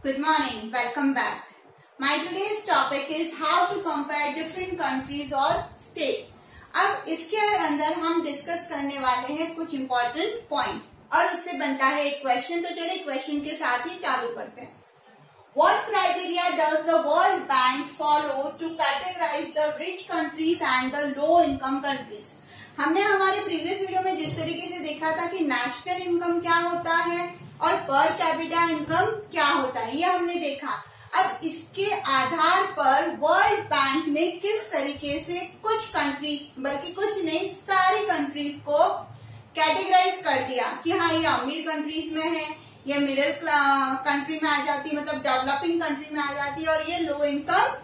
Good morning. Welcome back. My today's topic is how to compare different countries or state. अब इसके अंदर हम discuss करने वाले हैं कुछ इम्पोर्टेंट पॉइंट और उससे बनता है एक क्वेश्चन तो चलिए क्वेश्चन के साथ ही चालू करते हैं What criteria does the World Bank follow to categorize the rich countries and the low income countries? हमने हमारे प्रीवियस वीडियो में जिस तरीके से देखा था कि नेशनल इनकम क्या होता है और पर कैपिटा इनकम क्या होता है? ये हमने देखा। अब इसके आधार पर वर्ल्ड बैंक ने किस तरीके से कुछ कंट्रीज़ बल्कि कुछ नहीं, सारी कंट्रीज़ को कैटेगराइज कर दिया कि हाँ ये अमीर कंट्रीज़ में है, ये मिडिल कंट्री में आ जाती है मतलब डेवलपिंग कंट्री में आ जाती है और ये लो इनकम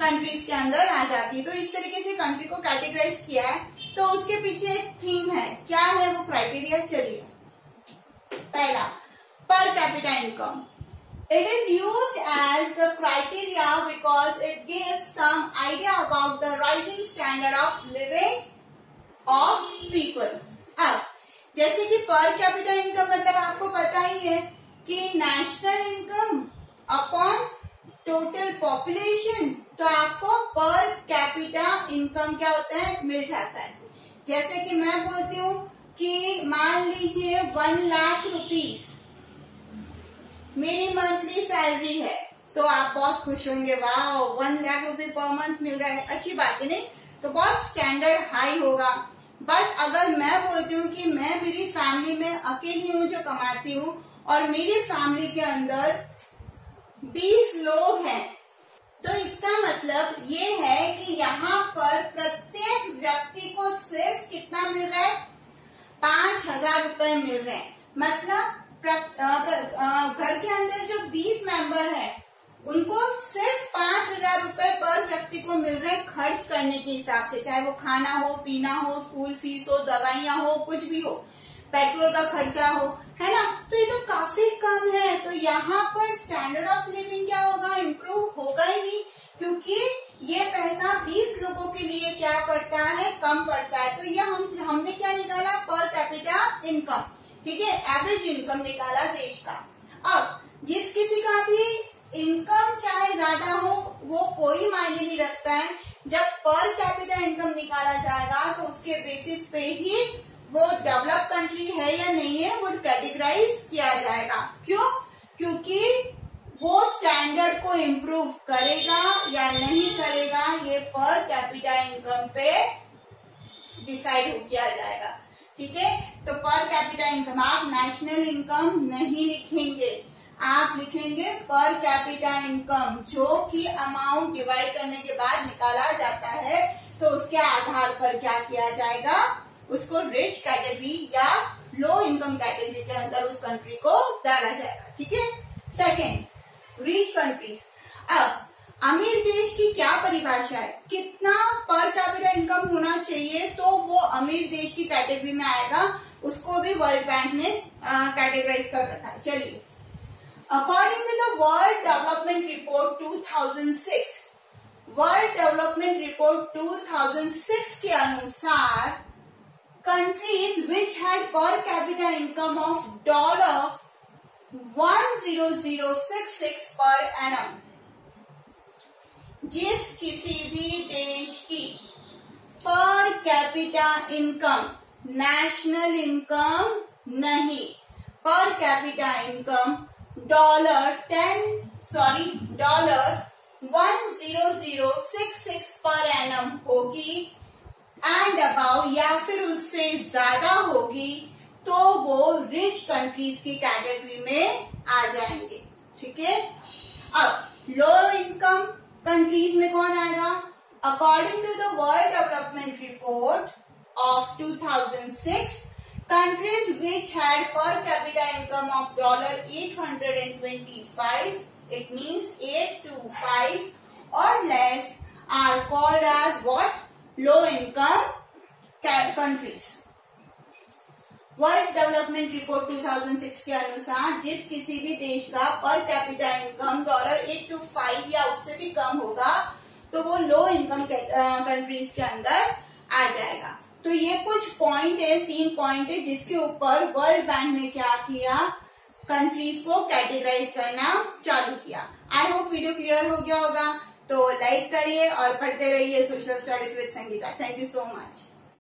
कंट्रीज़ के अंदर आ जाती है। तो इस तरीके से कंट्री को कैटेगराइज किया है। तो उसके पीछे एक थीम है। क्या है वो क्राइटेरिया चलिए। Capita income It is used as the criteria because it gives some idea about the rising standard of living of people. अब, जैसे कि पर कैपिटा इनकम मतलब आपको पता ही है कि national income upon total population तो आपको पर कैपिटा इनकम क्या होता है? मिल जाता है। जैसे कि मैं बोलती हूँ कि मान लीजिए वन लाख मेरी मंथली सैलरी है। तो आप बहुत खुश होंगे वाह वन लाख रुपए पर मंथ मिल रहा है। अच्छी बात है, नहीं? तो बहुत स्टैंडर्ड हाई होगा। बट अगर मैं बोलती हूँ कि मैं मेरी फैमिली में अकेली हूँ जो कमाती हूँ, और मेरी फैमिली के अंदर बीस लोग हैं तो इसका मतलब ये है कि यहाँ पर प्रत्येक व्यक्ति को सिर्फ़ कितना मिल रहा है? पाँच हज़ार रूपए मिल रहे हैं। मतलब घर के अंदर जो बीस मेंबर है, उनको सिर्फ़ पाँच हज़ार रूपए पर व्यक्ति को मिल रहे खर्च करने के हिसाब से, चाहे वो खाना हो, पीना हो स्कूल फ़ीस हो, दवाइयाँ हो, कुछ भी हो पेट्रोल का खर्चा हो, है ना? तो ये तो काफ़ी कम है। तो यहाँ पर स्टैंडर्ड ऑफ़ लिविंग क्या होगा? इम्प्रूव होगा ही नहीं क्योंकि ये पैसा 20 लोगों के लिए क्या पड़ता है कम पड़ता है तो ये हम हमने क्या निकाला पर कैपिटा इनकम ठीक है? एवरेज इनकम निकाला देश का। अब, जिस किसी का भी इनकम चाहे ज़्यादा हो, वो कोई मायने नहीं रखता है। जब पर कैपिटा इनकम निकाला जाएगा तो उसके बेसिस पे ही वो डेवलप कंट्री है या नहीं है, वो कैटेगराइज किया जाएगा। क्यों? क्योंकि वो स्टैंडर्ड को इम्प्रूव करेगा या नहीं करेगा, ये पर कैपिटा इनकम पे डिसाइड किया जाएगा। ठीक है? तो पर कैपिटा इनकम आप नेशनल इनकम नहीं लिखेंगे। आप लिखेंगे पर कैपिटा इनकम जो कि अमाउंट डिवाइड करने के बाद निकाला जाता है। तो उसके आधार पर क्या किया जाएगा? उसको रिच कैटेगरी या लो इनकम कैटेगरी के अंदर उस कंट्री को डाला जाएगा। ठीक है? सेकेंड रिच कंट्रीज़ अब, अमीर देश की क्या परिभाषा है? कितना पर कैपिटा इनकम होना चाहिए तो अमीर देश की कैटेगरी में आएगा, उसको भी वर्ल्ड बैंक ने कैटेगराइज कर रखा है। चलिए। According to the world development report 2006 world development report 2006 के अनुसार, countries which had per capita income of dollar 10066 per annum, जिस किसी भी देश की पर कैपिटा इनकम नेशनल इनकम नहीं per capita income dollar ten sorry dollar one zero zero six six per annum होगी. एंड अबाउ या फिर उससे ज़्यादा होगी तो वो रिच कंट्रीज़ की कैटेगरी में आ जाएँगे. ठीक है? अब लो इनकम कंट्रीज़ में कौन आएगा? According to the world development report of 2006 countries which had per capita income of dollar 825 it means 8 to 5 or less, are called as what? Low income countries world development report 2006 के अनुसार, जिस किसी भी देश का per capita income dollar eight two five या उससे भी कम होगा तो वो लो इनकम कंट्रीज़ के अंदर आ जाएगा। तो ये कुछ पॉइंट है, तीन पॉइंट है, जिसके ऊपर वर्ल्ड बैंक ने क्या किया? कंट्रीज़ को कैटेगराइज करना चालू किया। आई होप वीडियो क्लियर हो गया होगा। तो लाइक करिए और पढ़ते रहिए social studies with Sangeeta thank you so much